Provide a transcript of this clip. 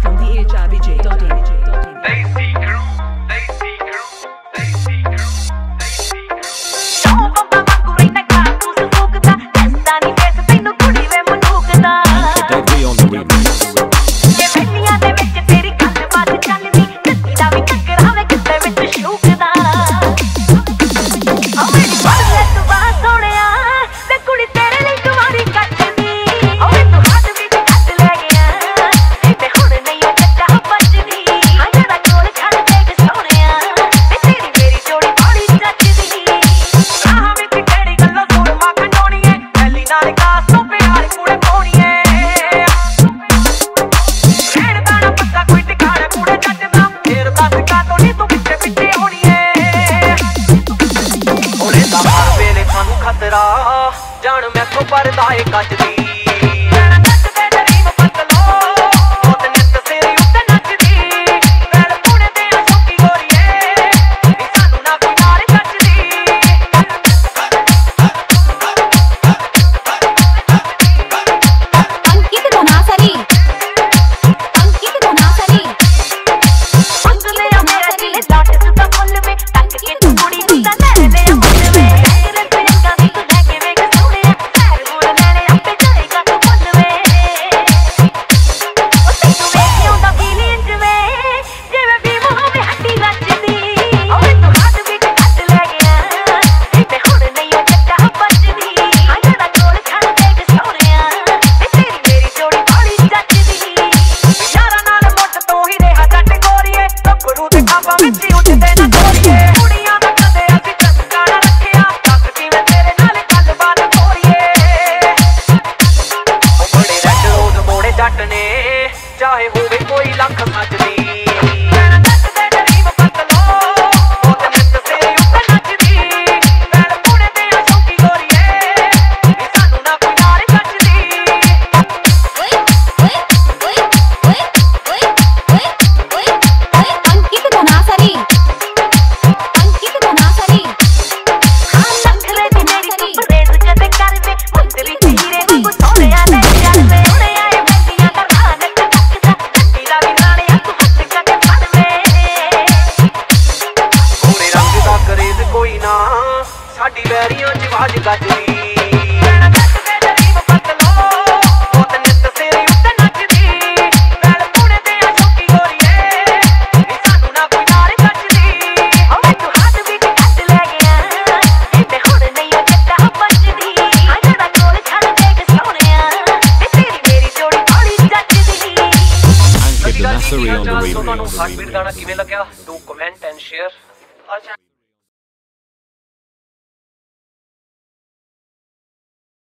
from the HR. ਜਾਣ ਮੈਥੋਂ ਪਰਦਾ ਏ ਕੱਜਦੀ ਜੱਟ ਨੇ ਚਾਹੇ ਹੋਵੇ ਕੋਈ ਲੱਖ ਸੱਜ ਰਾਜ ਗੱਜਦੀ ਸੋ ਤੁਹਾਨੂੰ ਹਾਰਟਬੀਟ ਗਾਣਾ ਕਿਵੇਂ ਲੱਗਿਆ? To comment and share